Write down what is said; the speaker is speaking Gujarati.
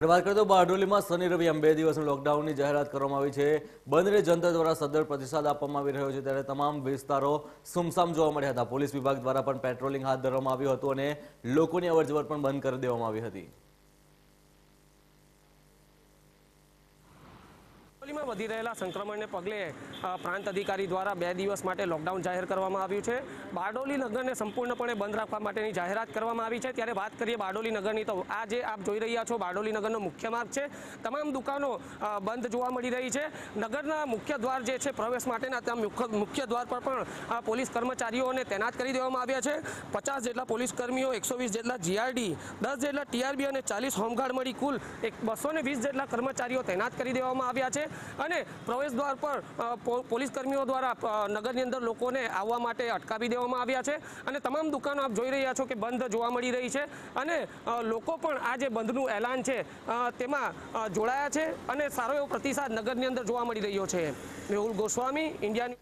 વાત કરીએ તો બારડોલીમાં શનિ રવિ એમ બે દિવસની લોકડાઉનની જાહેરાત કરવામાં આવી છે. બંધને જનતા દ્વારા સદર પ્રતિસાદ આપવામાં આવી રહ્યો છે ત્યારે તમામ વિસ્તારો સુમસામ જોવા મળ્યા હતા. પોલીસ વિભાગ દ્વારા પણ પેટ્રોલિંગ હાથ ધરવામાં આવ્યું હતું અને લોકોની અવરજવર પણ બંધ કરી દેવામાં આવી હતી. વધી રહેલા સંક્રમણને પગલે પ્રાંત અધિકારી દ્વારા બે દિવસ માટે લોકડાઉન જાહેર કરવામાં આવ્યું છે. બારડોલી નગરને સંપૂર્ણપણે બંધ રાખવા માટેની જાહેરાત કરવામાં આવી છે. ત્યારે વાત કરીએ બારડોલી નગરની, તો આ જે આપ જોઈ રહ્યા છો, બારડોલી નગરનો મુખ્ય માર્ગ છે. તમામ દુકાનો બંધ જોવા મળી રહી છે. નગરના મુખ્ય દ્વાર જે છે, પ્રવેશ માટેના ત્યાં મુખ્ય દ્વાર પર પણ પોલીસ કર્મચારીઓને તૈનાત કરી દેવામાં આવ્યા છે. પચાસ જેટલા પોલીસ કર્મીઓ, એકસો જેટલા જીઆરડી, દસ જેટલા ટીઆરબી અને ચાલીસ હોમગાર્ડ મળી કુલ એક બસો જેટલા કર્મચારીઓ તૈનાત કરી દેવામાં આવ્યા છે. અને પ્રવેશ દ્વાર પર પોલીસ કર્મીઓ દ્વારા નગરની અંદર લોકોને આવવા માટે અટકાવી દેવામાં આવ્યા છે. અને તમામ દુકાનો આપ જોઈ રહ્યા છો કે બંધ જોવા મળી રહી છે. અને લોકો પણ આ જે બંધનું એલાન છે તેમાં જોડાયા છે. અને સારો એવો પ્રતિસાદ નગરની અંદર જોવા મળી રહ્યો છે. મેહુલ ગોસ્વામી, ઇન્ડિયા